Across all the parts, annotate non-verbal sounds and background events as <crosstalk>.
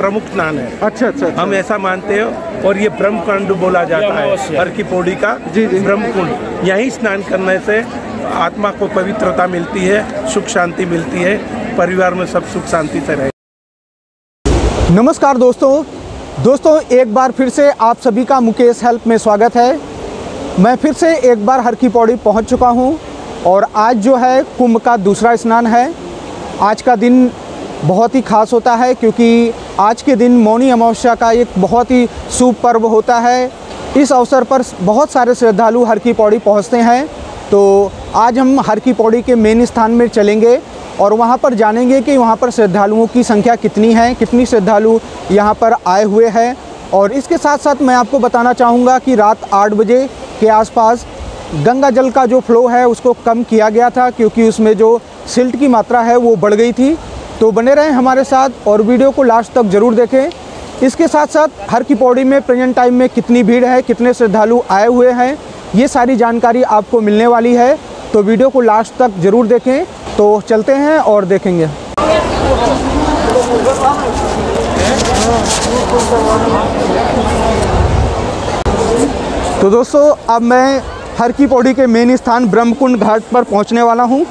प्रमुख स्नान है। अच्छा अच्छा अच्छा। हम ऐसा मानते हो और ये ब्रह्म कुंड बोला जाता है हर की पौड़ी का जी, जी। ब्रह्म कुंड यही स्नान करने से आत्मा को पवित्रता मिलती है सुख शांति मिलती है परिवार में सब सुख शांति से रहे। नमस्कार दोस्तों। दोस्तों एक बार फिर से आप सभी का मुकेश हेल्प में स्वागत है। मैं फिर से एक बार हर की पौड़ी पहुँच चुका हूँ और आज जो है कुंभ का दूसरा स्नान है। आज का दिन बहुत ही खास होता है क्योंकि आज के दिन मौनी अमावस्या का एक बहुत ही शुभ पर्व होता है। इस अवसर पर बहुत सारे श्रद्धालु हर की पौड़ी पहुँचते हैं। तो आज हम हर की पौड़ी के मेन स्थान में चलेंगे और वहाँ पर जानेंगे कि वहाँ पर श्रद्धालुओं की संख्या कितनी है, कितनी श्रद्धालु यहाँ पर आए हुए हैं। और इसके साथ साथ मैं आपको बताना चाहूँगा कि रात आठ बजे के आसपास गंगा जल का जो फ्लो है, उसको कम किया गया था क्योंकि उसमें जो सिल्ट की मात्रा है, वो बढ़ गई थी। तो बने रहें हमारे साथ और वीडियो को लास्ट तक ज़रूर देखें। इसके साथ साथ हर की पौड़ी में, प्रेजेंट टाइम में कितनी भीड़ है, कितने श्रद्धालु आए हुए हैं, ये सारी जानकारी आपको मिलने वाली है। तो वीडियो को लास्ट तक ज़रूर देखें। तो चलते हैं और देखेंगे। तो दोस्तों, अब मैं हर की पौड़ी के मेन स्थान ब्रह्मकुंड घाट पर पहुँचने वाला हूँ।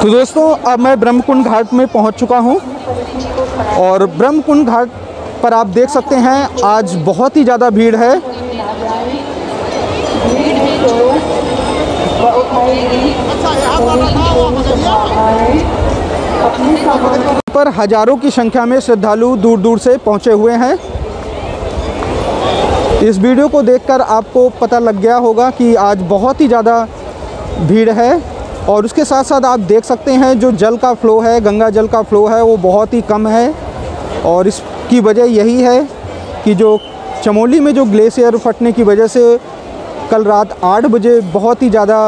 तो दोस्तों अब मैं ब्रह्मकुंड घाट में पहुँच चुका हूँ और ब्रह्मकुंड घाट पर आप देख सकते हैं, आज बहुत ही ज़्यादा भीड़ है। पर हज़ारों की संख्या में श्रद्धालु दूर दूर से पहुँचे हुए हैं। इस वीडियो को देखकर आपको पता लग गया होगा कि आज बहुत ही ज़्यादा भीड़ है और उसके साथ साथ आप देख सकते हैं, जो जल का फ़्लो है, गंगा जल का फ़्लो है, वो बहुत ही कम है और इसकी वजह यही है कि जो चमोली में जो ग्लेशियर फटने की वजह से कल रात आठ बजे बहुत ही ज़्यादा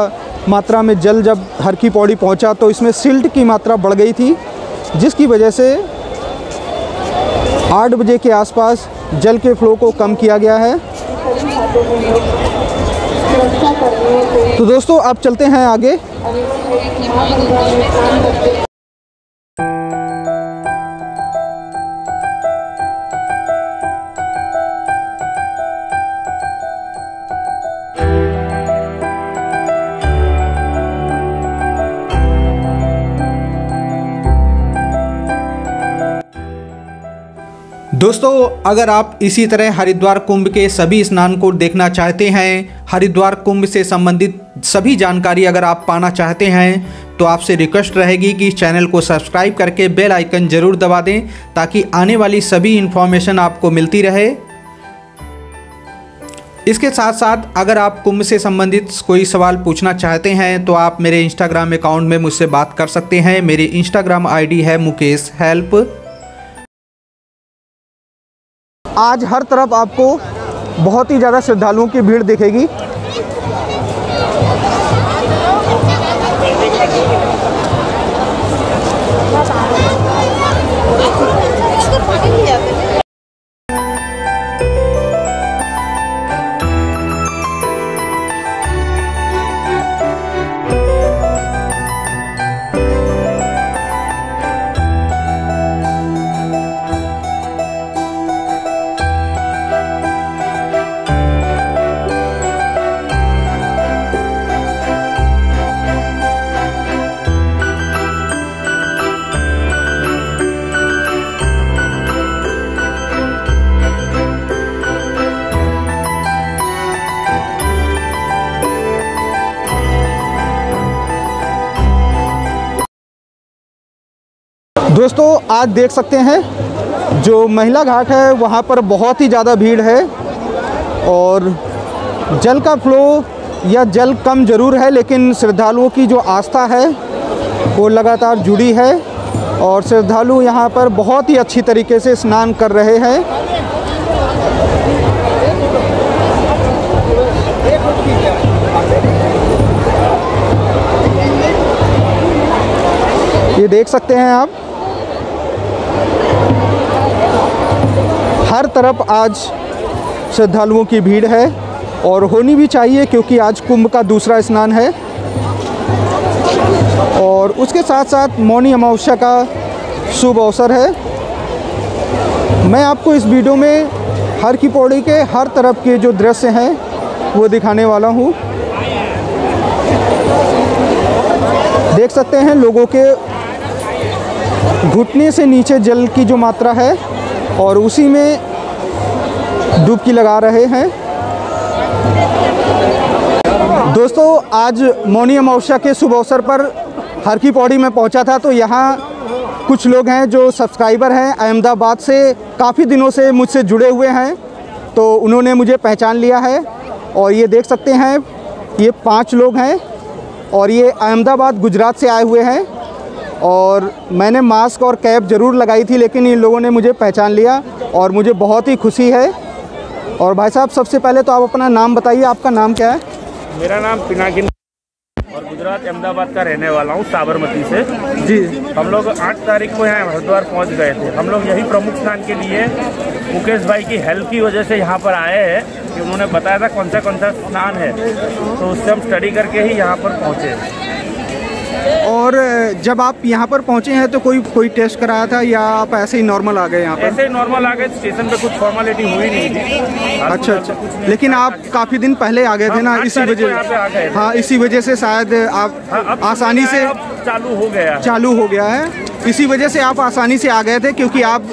मात्रा में जल जब हर की पौड़ी पहुँचा तो इसमें सिल्ट की मात्रा बढ़ गई थी, जिसकी वजह से आठ बजे के आसपास जल के फ़्लो को कम किया गया है। तो दोस्तों, आप चलते हैं आगे। दोस्तों, अगर आप इसी तरह हरिद्वार कुंभ के सभी स्नान को देखना चाहते हैं, हरिद्वार कुंभ से संबंधित सभी जानकारी अगर आप पाना चाहते हैं तो आपसे रिक्वेस्ट रहेगी कि चैनल को सब्सक्राइब करके बेल आइकन ज़रूर दबा दें, ताकि आने वाली सभी इन्फॉर्मेशन आपको मिलती रहे। इसके साथ साथ अगर आप कुंभ से संबंधित कोई सवाल पूछना चाहते हैं तो आप मेरे इंस्टाग्राम अकाउंट में मुझसे बात कर सकते हैं। मेरी इंस्टाग्राम आईडी है मुकेश हेल्प। आज हर तरफ़ आपको बहुत ही ज़्यादा श्रद्धालुओं की भीड़ दिखेगी। दोस्तों आज देख सकते हैं, जो महिला घाट है, वहाँ पर बहुत ही ज़्यादा भीड़ है और जल का फ्लो या जल कम ज़रूर है, लेकिन श्रद्धालुओं की जो आस्था है, वो लगातार जुड़ी है और श्रद्धालु यहाँ पर बहुत ही अच्छी तरीके से स्नान कर रहे हैं। ये देख सकते हैं आप हर तरफ़ आज श्रद्धालुओं की भीड़ है और होनी भी चाहिए क्योंकि आज कुंभ का दूसरा स्नान है। और उसके साथ साथ मौनी अमावस्या का शुभ अवसर है। मैं आपको इस वीडियो में हर की पौड़ी के हर तरफ़ के जो दृश्य हैं, वो दिखाने वाला हूँ। देख सकते हैं लोगों के घुटने से नीचे जल की जो मात्रा है और उसी में डुबकी लगा रहे हैं। दोस्तों, आज मौनी अमावस्या के शुभ अवसर पर हर की पौड़ी में पहुँचा था तो यहाँ कुछ लोग हैं जो सब्सक्राइबर हैं। अहमदाबाद से काफ़ी दिनों से मुझसे जुड़े हुए हैं तो उन्होंने मुझे पहचान लिया है। और ये देख सकते हैं, ये पाँच लोग हैं और ये अहमदाबाद, गुजरात से आए हुए हैं। और मैंने मास्क और कैप ज़रूर लगाई थी, लेकिन इन लोगों ने मुझे पहचान लिया और मुझे बहुत ही खुशी है। और भाई साहब सबसे पहले तो आप अपना नाम बताइए आपका नाम क्या है? मेरा नाम पिनाकिन और गुजरात अहमदाबाद का रहने वाला हूँ साबरमती से। जी। हम लोग आठ तारीख को यहाँ हरिद्वार पहुँच गए थे। हम लोग यही प्रमुख स्नान के लिए मुकेश भाई की हेल्प की वजह से यहाँ पर आए हैं कि उन्होंने बताया था कौन सा कौन सा स्नान है। तो उससे हम स्टडी करके ही यहाँ पर पहुँचे। और जब आप यहाँ पर पहुँचे हैं तो कोई कोई टेस्ट कराया था या आप ऐसे ही नॉर्मल आ गए यहाँ पर? ऐसे ही नॉर्मल आ गए स्टेशन पे कुछ फॉर्मेलिटी हुई नहीं थी। अच्छा अच्छा। लेकिन आप काफ़ी दिन पहले आ गए थे ना हाँ, इसी वजह। हाँ इसी वजह से शायद हाँ, आप आसानी से चालू हो गया चालू हो गया है। इसी वजह से आप आसानी से आ गए थे क्योंकि आप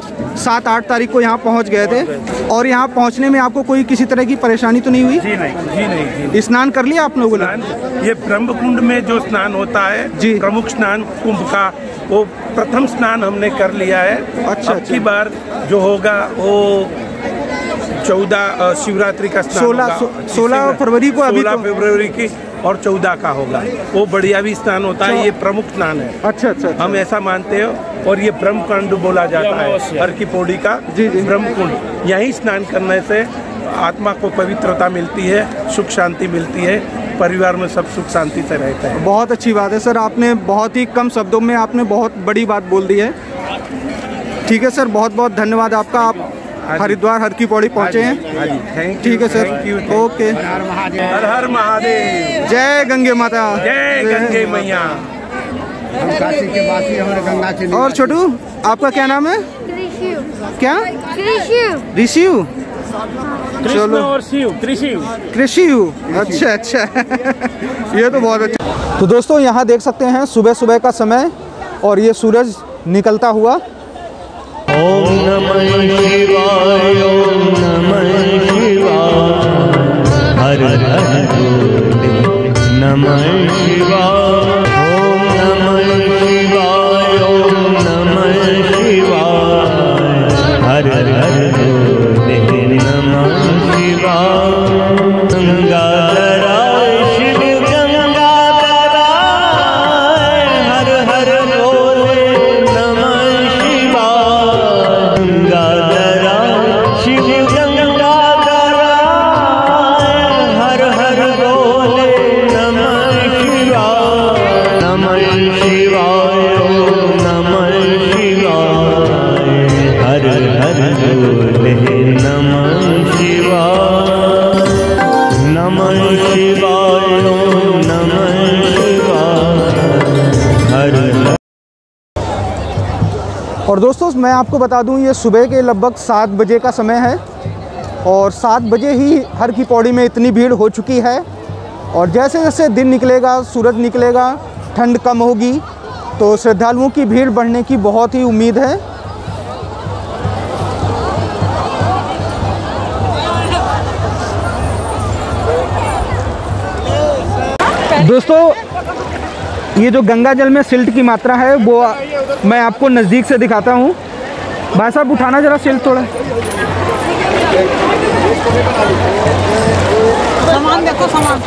सात आठ तारीख को यहाँ पहुँच गए थे। और यहाँ पहुँचने में आपको कोई किसी तरह की परेशानी तो नहीं हुई? जी नहीं जी नहीं जी स्नान कर लिया आप लोगों ने? ये ब्रह्म कुंड में जो स्नान होता है जी। प्रमुख स्नान कुंभ का वो प्रथम स्नान हमने कर लिया है। अच्छा, अच्छा। बार जो होगा वो चौदह शिवरात्रि का सोलह- सोलह फरवरी को अभी सोलह तो- फरवरी की और चौदह का होगा। वो बढ़िया भी स्नान होता है ये प्रमुख स्नान है। अच्छा अच्छा अच्छा। हम ऐसा मानते हो और ये ब्रह्म कुंड बोला जाता है हर की पौड़ी का जी, जी। ब्रह्म कुंड यहीं स्नान करने से आत्मा को पवित्रता मिलती है सुख शांति मिलती है परिवार में सब सुख शांति से रहते हैं। बहुत अच्छी बात है सर आपने बहुत ही कम शब्दों में आपने बहुत बड़ी बात बोल दी है। ठीक है सर बहुत बहुत धन्यवाद आपका आप हरिद्वार हर की पौड़ी पहुँचे हैं। हाँ जी। थैंक ठीक है सर। ओके। हर हर महादेव। जय गंगे माता। जय गंगे मैया। हम काशी के वासी हमारे गंगा के और छोटू आपका क्या नाम है? क्या? कृष्ण चलो। और शिव त्रिशिव। कृषियु अच्छा अच्छा। <laughs> ये तो बहुत अच्छा। तो दोस्तों यहाँ देख सकते हैं सुबह सुबह का समय और ये सूरज निकलता हुआ। ॐ नमः नमः और दोस्तों, मैं आपको बता दूँ, ये सुबह के लगभग सात बजे का समय है और सात बजे ही हर की पौड़ी में इतनी भीड़ हो चुकी है और जैसे जैसे दिन निकलेगा, सूरज निकलेगा, ठंड कम होगी तो श्रद्धालुओं की भीड़ बढ़ने की बहुत ही उम्मीद है। दोस्तों ये जो गंगा जल में सिल्ट की मात्रा है वो मैं आपको नज़दीक से दिखाता हूँ। भाई साहब उठाना जरा सिल्ट थोड़ा। सामान देखो सामान।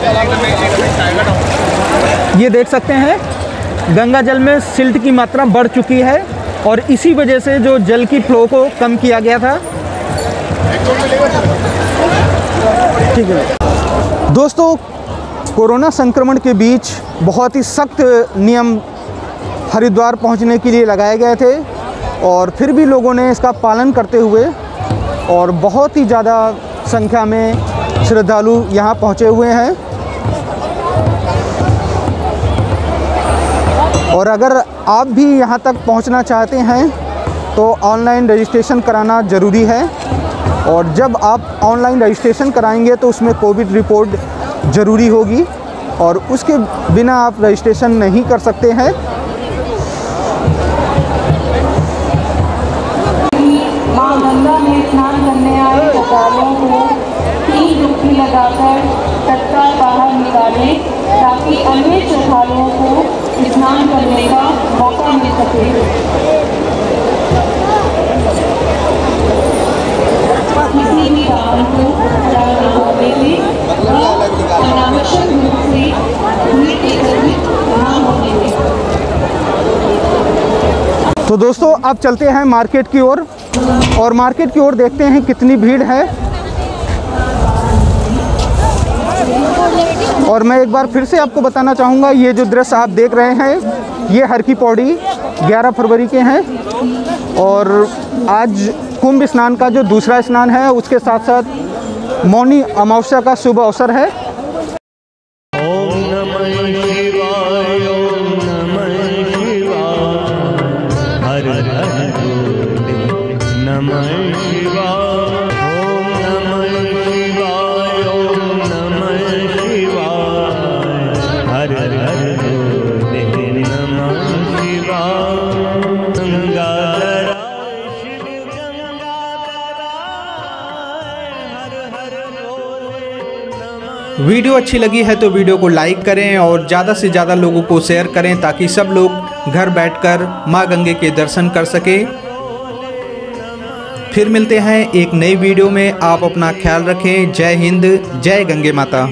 ये देख सकते हैं गंगा जल में सिल्ट की मात्रा बढ़ चुकी है और इसी वजह से जो जल की फ्लो को कम किया गया था। ठीक है। दोस्तों कोरोना संक्रमण के बीच बहुत ही सख्त नियम हरिद्वार पहुँचने के लिए लगाए गए थे और फिर भी लोगों ने इसका पालन करते हुए और बहुत ही ज़्यादा संख्या में श्रद्धालु यहाँ पहुँचे हुए हैं। और अगर आप भी यहाँ तक पहुँचना चाहते हैं तो ऑनलाइन रजिस्ट्रेशन कराना ज़रूरी है। और जब आप ऑनलाइन रजिस्ट्रेशन कराएँगे तो उसमें कोविड रिपोर्ट ज़रूरी होगी और उसके बिना आप रजिस्ट्रेशन नहीं कर सकते हैं। माँ गंगा में स्नान करने आए श्रद्धालुओं को तीन डुबकी लगाकर तत्काल बाहर निकालें ताकि अन्य श्रद्धालुओं को स्नान करने का मौका मिल सके। किसी भी वाहन को चलाने वाले में अनावश्यक रूप से भीड़ एकत्रित न होने दें तो दोस्तों, अब चलते हैं मार्केट की ओर और और मार्केट की ओर देखते हैं कितनी भीड़ है। और मैं एक बार फिर से आपको बताना चाहूँगा, ये जो दृश्य आप देख रहे हैं, ये हर की पौड़ी 11 फरवरी के हैं। और आज कुंभ स्नान का जो दूसरा स्नान है, उसके साथ साथ मौनी अमावस्या का शुभ अवसर है। वीडियो अच्छी लगी है तो वीडियो को लाइक करें और ज़्यादा से ज़्यादा लोगों को शेयर करें ताकि सब लोग घर बैठकर माँ गंगे के दर्शन कर सकें। फिर मिलते हैं एक नई वीडियो में। आप अपना ख्याल रखें। जय हिंद, जय गंगे माता।